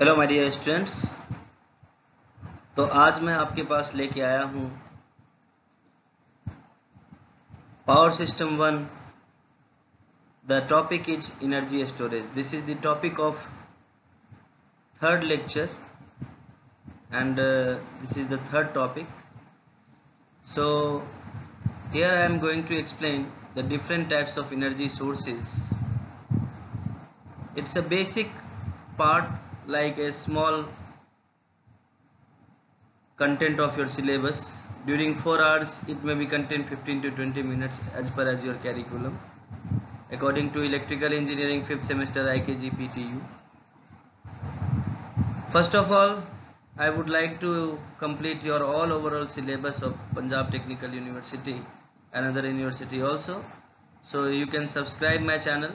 Hello my dear students तो आज मैं आपके पास लेके आया हूँ power system one the topic is energy storage this is the topic of third lecture and this is the third topic so here I am going to explain the different types of energy sources. It's a basic part like a small content of your syllabus. During 4 hours it may be contain 15 to 20 minutes as per as your curriculum. According to electrical engineering 5th semester IKG PTU first of all I would like to complete your all overall syllabus of Punjab Technical University another university also. So you can subscribe my channel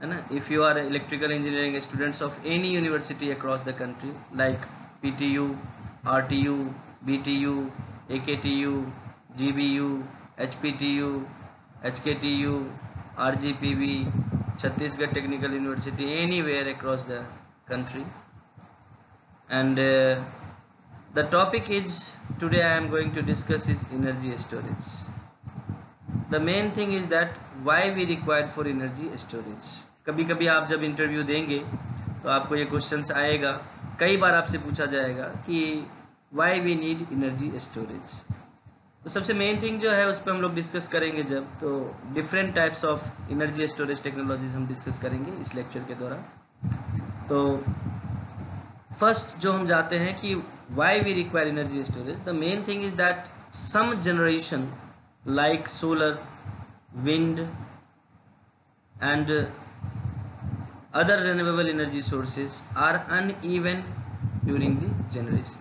and if you are are electrical engineering students of any university across the country like P T U R T U B T Chhattisgarh Technical University anywhere across the country. And uh, the topic is today I am going to discuss is energy storage. The main thing is that why we required for energy storage? कभी कभी आप जब interview देंगे तो आपको ये question आएगा। कई बार आपसे पूछा जाएगा कि why we need energy storage तो सबसे मेन थिंग जो है, उस पर हम लोग डिस्कस करेंगे जब। तो different types of energy storage technologies हम डिस्कस करेंगे इस लेक्चर के दौरान। तो फ़र्स्ट जो हम जाते हैं कि why we require energy storage the main thing is that some generation like solar wind and other renewable energy sources are uneven during the generation.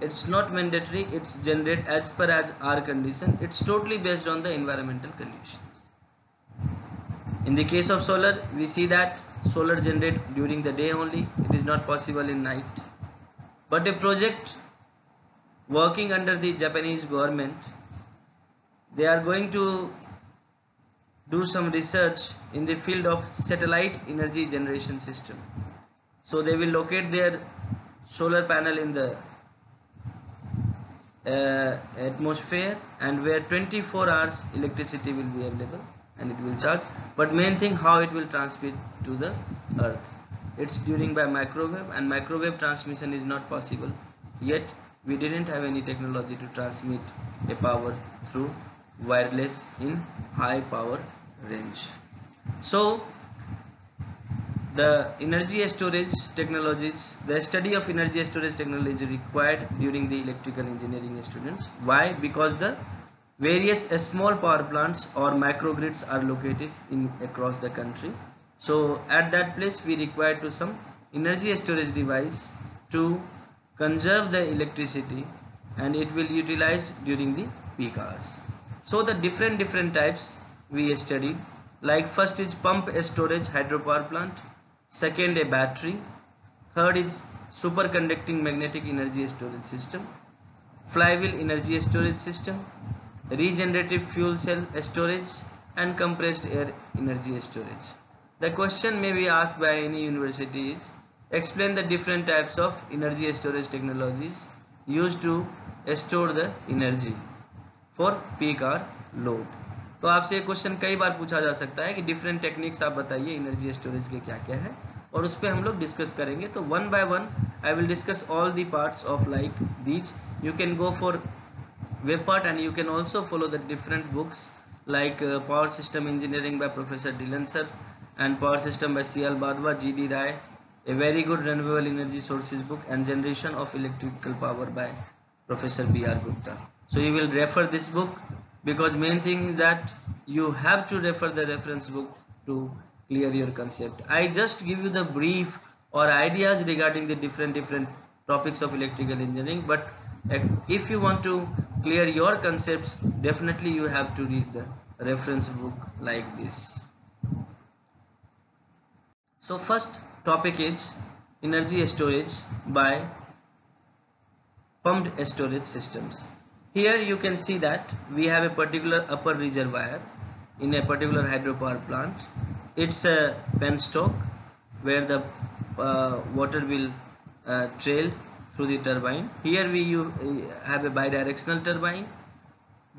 It's not mandatory it's generated as per as our condition. It's totally based on the environmental conditions. In the case of solar we see that solar generate during the day only. It is not possible in night. But a project working under the Japanese government they are going to do some research in the field of satellite energy generation system. So they will locate their solar panel in the uh, atmosphere and where 24 hours electricity will be available and it will charge. But main thing how it will transmit to the earth. It's during by microwave and microwave transmission is not possible yet. We didn't have any technology to transmit a power through wireless in high power range. So the energy storage technologies the study of energy storage technology required during the electrical engineering students. Why? Because the various uh, small power plants or microgrids are located in across the country. So at that place we require to some energy storage device to conserve the electricity and it will utilized during the peak hours. So the different different types we studied. Like first is pump storage hydropower plant. Second a battery. Third is superconducting magnetic energy storage system. Flywheel energy storage system. Regenerative fuel cell storage and compressed air energy storage. The question may be asked by any university is explain the different types of energy storage technologies used to store the energy for peak or load तो आपसे question कई बार पूछा जा सकता है कि different techniques आप बताइए एनर्जी स्टोरेज के क्या क्या है, और उस पर हम लोग डिस्कस करेंगे। तो one by one I will discuss all the part of like these you can go for web part and you can also follow the different books like power system engineering by professor Dhillon sir and power system by C L Wadhwa G D Rai a very good renewable energy sources book and generation of electrical power by professor B R Gupta so you will refer this book because main thing is that you have to refer the reference book to clear your concept. I just give you the brief or ideas regarding the different different topics of electrical engineering but uh, if you want to clear your concepts definitely you have to read the reference book like this. So first topic is energy storage by pumped storage systems here you can see that we have a particular upper reservoir in a particular hydropower plant. It's a penstock where the uh, water will uh, trail through the turbine here we you uh, have a bidirectional turbine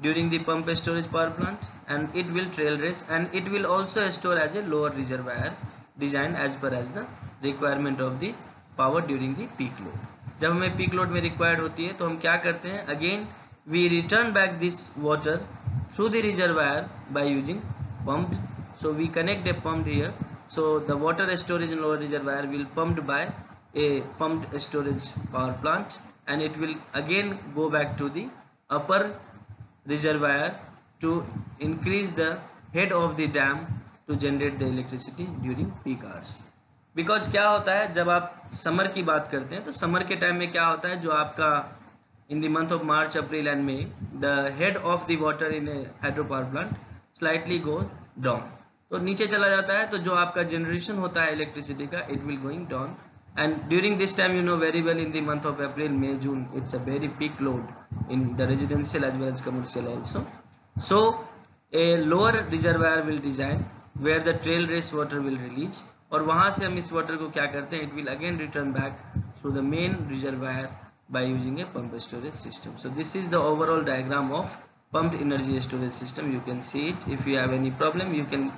during the pump storage power plant and it will trail race and it will also store as a lower reservoir design as per as the requirement of the power during the peak load जब हमें peak load में required होती है तो हम क्या करते हैं again we return back this water through the reservoir by using pumped so we connect a pump here so the water storage in lower reservoir will pumped by a pumped storage power plant and it will again go back to the upper reservoir to increase the head of the dam to generate the electricity during peak hours because क्या होता है जब आप summer की बात करते हैं तो समर के टाइम में क्या होता है जो आपका in the month of March April and May the head of the water in hydro power plant slightly go down तो नीचे चला जाता है तो जो आपका जनरेशन होता है इलेक्ट्रिसिटी का it will going down and during this time you know very well in the month of april may june it's a very peak load in the residential as well as commercial also so a lower reservoir will design where the trail race water will release और वहाँ से हम इस water को क्या करते हैं it will again return back through the main reservoir by using a pump storage system. So this is the overall diagram of pumped energy storage system. You can see it. If you have any problem you can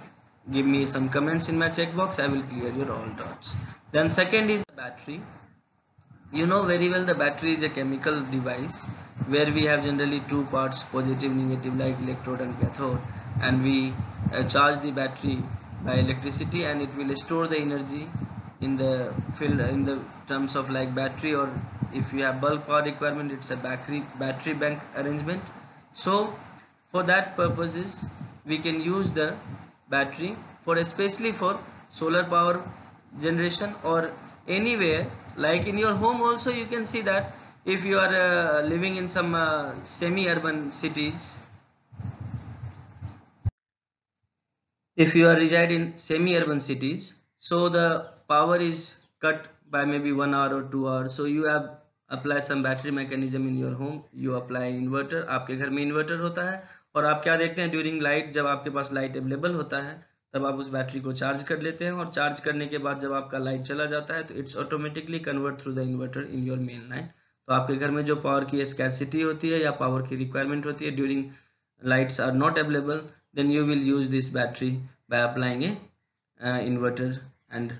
give me some comments in my checkbox. I will clear your all doubts. Then second is the battery. You know very well the battery is a chemical device where we have generally two parts positive negative like electrode and cathode and we uh, charge the battery by electricity and it will store the energy in the field in the terms of like battery or if you have bulk power requirement it's a battery battery bank arrangement. So for that purposes we can use the battery for especially for solar power generation or anywhere like in your home also you can see that if you are uh, living in some uh, semi-urban cities if you are reside in semi-urban cities so, the power is cut by maybe one hour or two hours. So, you have apply some battery mechanism in your home. You apply inverter. आपके घर में inverter होता है। और आप क्या देखते हैं? ड्यूरिंग लाइट जब आपके पास लाइट अवेलेबल होता है, तब आप उस बैटरी को चार्ज कर लेते हैं। और चार्ज करने के बाद जब आपका लाइट चला जाता है तो it's automatically convert through the inverter in your main line तो आपके घर में जो पावर की स्कैसिटी होती है या पावर की रिक्वायरमेंट होती है during lights are not available then you will use this battery by applying a Uh, inverter and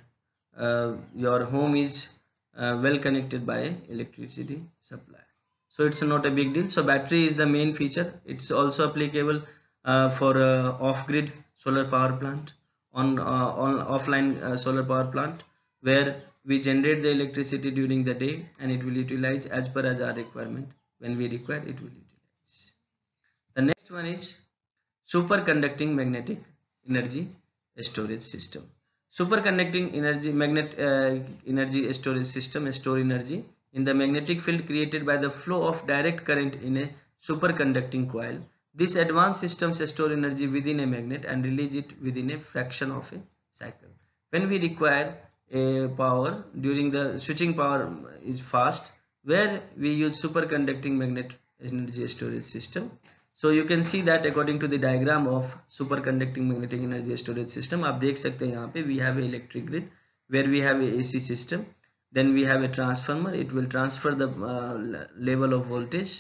uh, your home is uh, well connected by electricity supply. So it's not a big deal. So battery is the main feature. It's also applicable uh, for uh, off-grid solar power plant on uh, on offline solar power plant where we generate the electricity during the day and it will utilize as per as our requirement. When we require it will utilize. The next one is superconducting magnetic energy storage system superconducting energy magnet uh, energy storage system store energy in the magnetic field created by the flow of direct current in a superconducting coil this advanced systems store energy within a magnet and release it within a fraction of a cycle. When we require a power during the switching power is fast where we use superconducting magnet energy storage system. So you can see that according to the diagram of superconducting magnetic energy storage system आप देख सकते हैं यहाँ पे we have a electric grid where we have a AC system then we have a transformer it will transfer the uh, level of voltage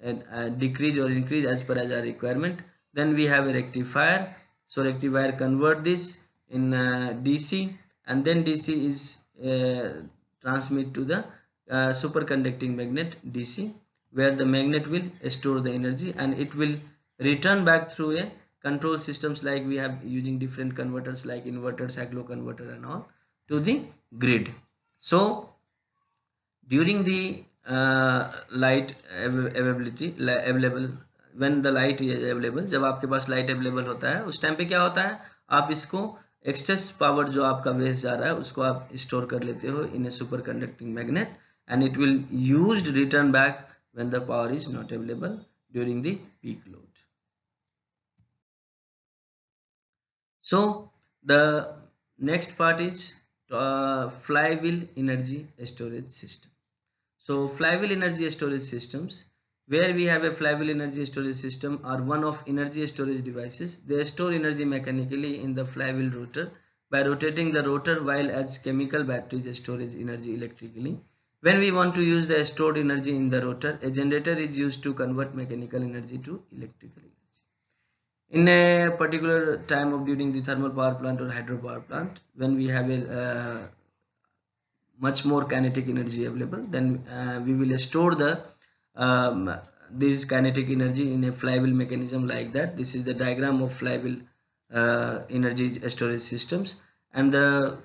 and uh, decrease or increase as per as our requirement then we have a rectifier so rectifier convert this in uh, DC and then DC is uh, transmit to the uh, superconducting magnet DC where the magnet will store the energy and it will return back through a control systems like we have using different converters like inverters, cyclo converter and all to the grid. So during the light availability available when the light is available जब आपके पास light available होता है उस time पे क्या होता है आप इसको एक्सेस पावर जो आपका वेस्ट जा रहा है उसको आप स्टोर कर लेते हो in a superconducting magnet and it will use return back when the power is not available during the peak load. So the next part is uh, flywheel energy storage system. So flywheel energy storage systems where we have a flywheel energy storage system are one of energy storage devices. They store energy mechanically in the flywheel rotor by rotating the rotor while as chemical batteries storage energy electrically. When we want to use the stored energy in the rotor, a generator is used to convert mechanical energy to electrical energy. In a particular time of during the thermal power plant or hydropower plant, when we have a uh, much more kinetic energy available, then uh, we will store the um, this kinetic energy in a flywheel mechanism like that. This is the diagram of flywheel uh, energy storage systems and the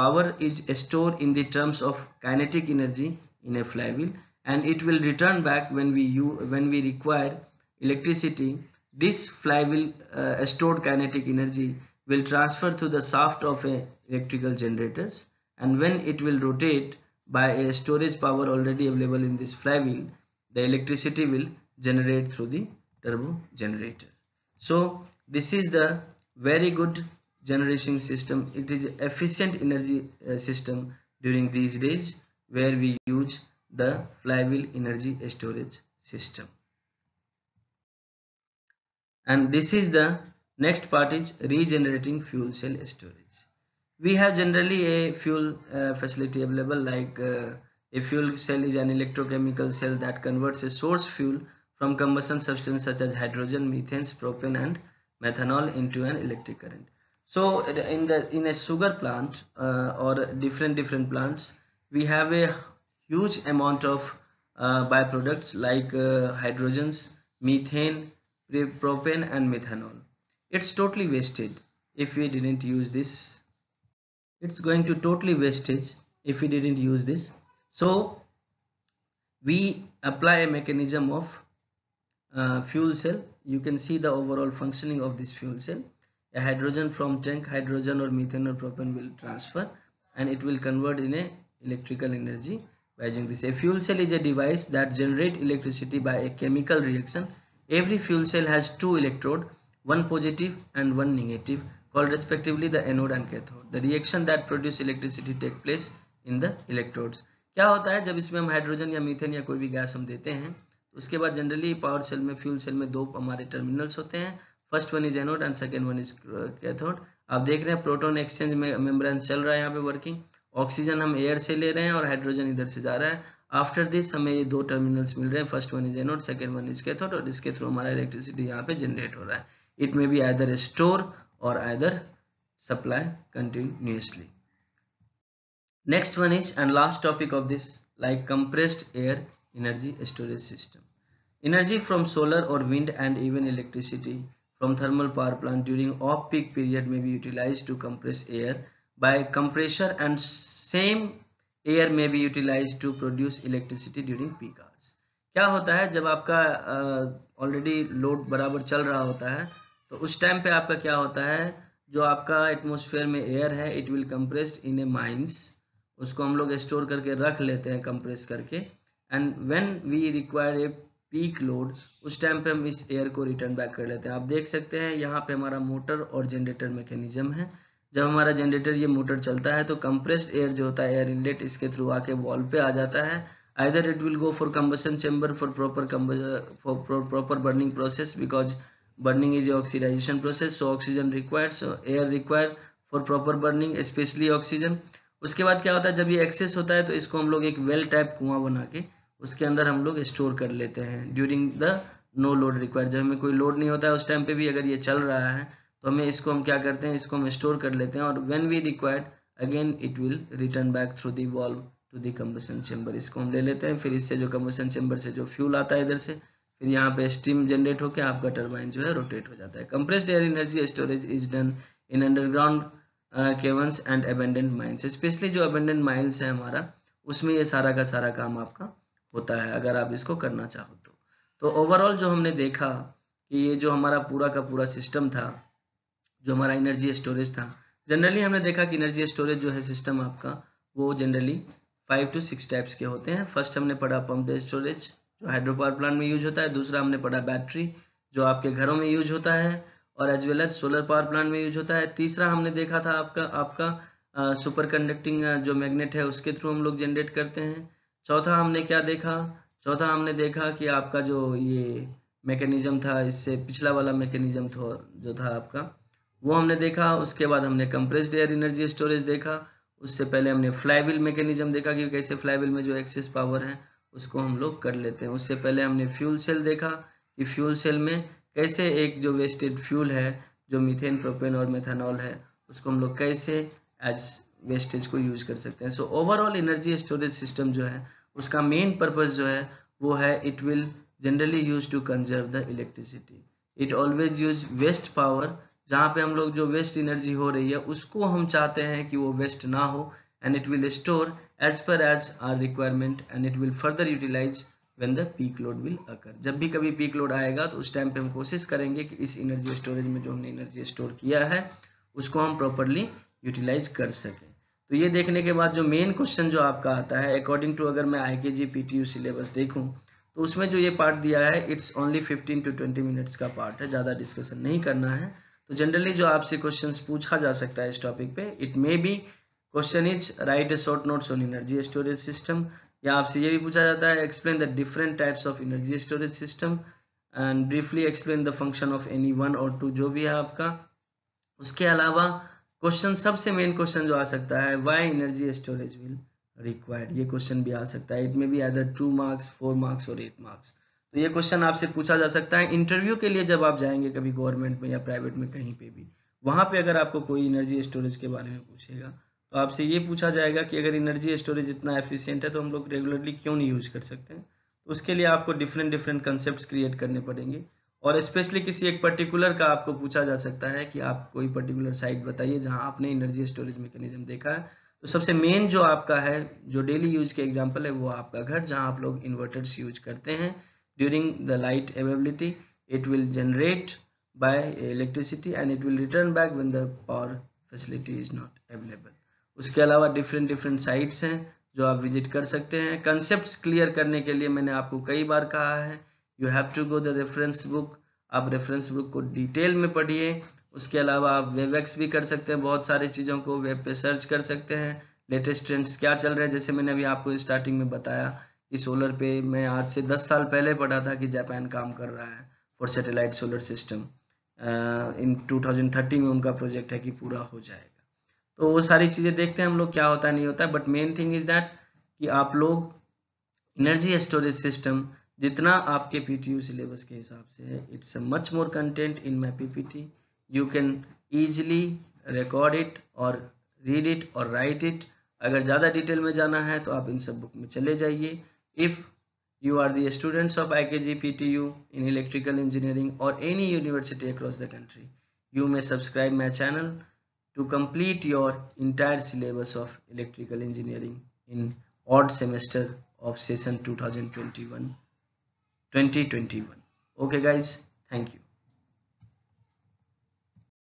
power is stored in the terms of kinetic energy in a flywheel and it will return back when we use, when we require electricity. This flywheel uh, stored kinetic energy will transfer to the shaft of a electrical generators and when it will rotate by a storage power already available in this flywheel the electricity will generate through the turbo generator. So this is the very good generation system. It is efficient energy uh, system during these days where we use the flywheel energy storage system. And this is the next part is regenerating fuel cell storage. We have generally a fuel uh, facility available like uh, a fuel cell is an electrochemical cell that converts a source fuel from combustion substance such as hydrogen methane propane and methanol into an electric current so in the in a sugar plant uh, or different different plants we have a huge amount of uh, byproducts like uh, hydrogens methane propane and methanol. It's totally wasted if we didn't use this. It's going to totally wastage if we didn't use this. So we apply a mechanism of uh, fuel cell. You can see the overall functioning of this fuel cell a hydrogen from tank hydrogen or methane or propane will transfer and it will convert in a electrical energy by using this a fuel cell is a device that generate electricity by a chemical reaction every fuel cell has two electrode one positive and one negative called respectively the anode and cathode the reaction that produce electricity take place in the electrodes क्या होता है जब इसमें हम hydrogen या methane या कोई भी गैस हम देते हैं उसके बाद जनरली पावर सेल में फ्यूल सेल में दो हमारे टर्मिनल्स होते हैं first one is anode and second one is cathode. आप देख रहे हैं प्रोटोन एक्सचेंज में मेम्ब्रेन चल रहा है यहाँ पे वर्किंग। ऑक्सीजन हम एयर से ले रहे हैं और हाइड्रोजन इधर से जा रहा है। आफ्टर दिस हमें ये दो टर्मिनल्स मिल रहे हैं। First one is anode, second one is cathode और इसके थ्रू हमारा इलेक्ट्रिसिटी यहाँ पे जनरेट हो रहा है। It may be either store or either supply continuously next one is and last topic of this like compressed air energy storage system. Energy from solar or wind and even electricity from thermal power plant during off-peak period may be utilized to compress air by compressor and same air may be utilized to produce electricity during peak hours. होता है जब आपका already uh, load बराबर चल रहा होता है तो उस टाइम पे आपका क्या होता है जो आपका एटमोसफेयर में एयर है it will compressed in a mines उसको हम लोग स्टोर करके रख लेते हैं कंप्रेस करके and when we require a peak load उस टाइम पे हम इस एयर को रिटर्न बैक कर लेते हैं। आप देख सकते हैं, यहाँ पे हमारा मोटर और जनरेटर मैकेनिज्म है। जब हमारा जनरेटर ये मोटर चलता है तो कंप्रेस्ड एयर जो होता है एयर इनलेट इसके थ्रू आके वॉल पे आ जाता है। Either it will go for combustion chamber for proper for proper burning process because burning is a oxidization process so oxygen required so air required for proper burning specially oxygen उसके बाद क्या होता है, जब ये एक्सेस होता है तो इसको हम लोग एक वेल टाइप कुआँ बना के उसके अंदर हम लोग स्टोर कर लेते हैं during the no load require जब हमें कोई लोड नहीं होता है, उस टाइम पे भी अगर ये चल रहा है तो हमें इसको हम क्या करते हैं, इसको हम स्टोर कर लेते हैं और when we required again it will return back through the valve to the combustion chamber इसको हम ले लेते हैं, फिर इससे जो कम्बसन चेम्बर से जो फ्यूल आता है इधर से, फिर यहाँ पे स्टीम जनरेट होकर आपका टर्बाइन जो है रोटेट हो जाता है। Compressed air energy storage is done in underground caverns and abandoned mines specially जो अबेंडेंट माइंस है हमारा, उसमें ये सारा का सारा काम आपका होता है, अगर आप इसको करना चाहो तो। तो ओवरऑल जो हमने देखा कि ये जो हमारा पूरा का पूरा सिस्टम था, जो हमारा एनर्जी स्टोरेज था जनरली हमने देखा कि एनर्जी स्टोरेज जो है सिस्टम आपका, वो generally five to six types के होते हैं। फ़र्स्ट हमने पढ़ा पंप स्टोरेज जो हाइड्रो पावर प्लांट में यूज़ होता है। दूसरा हमने पढ़ा बैटरी जो आपके घरों में यूज़ होता है, और as well as solar power plant में यूज़ होता है। तीसरा हमने देखा था आपका आपका सुपर कंडक्टिंग जो मैग्नेट है, उसके थ्रू हम लोग जनरेट करते हैं। चौथा हमने क्या देखा? चौथा हमने देखा कि आपका जो ये मैकेनिज्म था, इससे पिछला वाला मैकेनिज्म जो था आपका, वो हमने देखा। उसके बाद हमने कंप्रेस्ड एयर एनर्जी स्टोरेज देखा। उससे पहले हमने फ्लाईविल मैकेनिज्म देखा कि कैसे फ्लाईविल में जो एक्सेस पावर है, उसको हम लोग कर लेते हैं। उससे पहले हमने फ्यूल सेल देखा कि फ्यूल सेल में कैसे एक जो वेस्टेड फ्यूल है, जो मीथेन प्रोपेन और मेथानॉल है, उसको हम लोग कैसे एज वेस्टेज को यूज़ कर सकते हैं। So overall energy storage system जो है, उसका मेन पर्पज जो है, वो है it will generally use to conserve the electricity it always use waste power जहाँ पे हम लोग जो वेस्ट एनर्जी हो रही है, उसको हम चाहते हैं कि वो वेस्ट ना हो and it will store as per as our requirement and it will further utilise when the peak load will occur. जब भी कभी पीक लोड आएगा तो उस टाइम पे हम कोशिश करेंगे कि इस एनर्जी स्टोरेज में जो हमने एनर्जी स्टोर किया है, उसको हम प्रॉपरली यूटिलाइज कर सकें। तो ये देखने के बाद जो मेन क्वेश्चन जो आपका आता है अकॉर्डिंग टू अगर मैं I K G P T U syllabus देखूँ तो उसमें जो ये पार्ट दिया है it's only fifteen to twenty minutes का पार्ट है, ज़्यादा डिस्कशन नहीं करना है। तो जनरली जो आपसे क्वेश्चंस पूछा जा सकता है इस टॉपिक पे it may be question is write a short notes on energy storage system या आपसे ये भी पूछा जाता है explain the different types of energy storage system and briefly explain the function of any one or two जो भी है आपका। उसके अलावा क्वेश्चन, सबसे मेन क्वेश्चन जो आ सकता है why energy storage will required ये क्वेश्चन भी आ सकता है। It may be other two marks four marks or eight marks तो ये क्वेश्चन आपसे पूछा जा सकता है। इंटरव्यू के लिए जब आप जाएँगे कभी गवर्नमेंट में या प्राइवेट में कहीं पे भी, वहाँ पे अगर आपको कोई एनर्जी स्टोरेज के बारे में पूछेगा तो आपसे ये पूछा जाएगा कि अगर एनर्जी स्टोरेज इतना एफिशिएंट है तो हम लोग रेगुलरली क्यों नहीं यूज़ कर सकते हैं? तो उसके लिए आपको डिफरेंट डिफरेंट कंसेप्ट क्रिएट करने पड़ेंगे। और स्पेशली किसी एक पर्टिकुलर का आपको पूछा जा सकता है कि आप कोई पर्टिकुलर साइट बताइए जहाँ आपने एनर्जी स्टोरेज मैकेनिज्म देखा है। तो सबसे मेन जो आपका है, जो डेली यूज़ के एग्ज़ाम्पल है, वो आपका घर जहाँ आप लोग इन्वर्टर्स यूज़ करते हैं। During the light availability it will generate by electricity and it will return back when power facility is not available उसके अलावा डिफरेंट डिफरेंट साइट्स हैं जो आप विज़िट कर सकते हैं। कंसेप्ट क्लियर करने के लिए मैंने आपको कई बार कहा है। You have to go the reference book आप रेफरेंस बुक को डिटेल में पढ़िए। उसके अलावा आप वेब एक्स भी कर सकते हैं। बहुत सारी चीज़ों को वेब पे सर्च कर सकते हैं। लेटेस्ट ट्रेंड्स क्या चल रहे हैं? जैसे मैंने अभी आपको स्टार्टिंग में बताया कि सोलर पे मैं आज से 10 साल पहले पढ़ा था कि जापान काम कर रहा है for satellite solar system in 2030 में उनका प्रोजेक्ट है कि पूरा हो जाएगा। तो वो सारी चीज़ें देखते हैं। हम लोग क्या होता है, नहीं होता है। But main thing is that कि आप लोग एनर्जी स्टोरेज सिस्टम जितना आपके पीटीयू सिलेबस के हिसाब से है it's a much more content in my P P T you can easily record it और रीड इट और राइट इट अगर ज़्यादा डिटेल में जाना है तो आप इन सब बुक में चले जाइए। If you are the students of I K G P T U in electrical engineering or any university across the country you may subscribe my channel to complete your entire syllabus of electrical engineering in odd semester of session two thousand twenty one 2021 okay guys. Thank you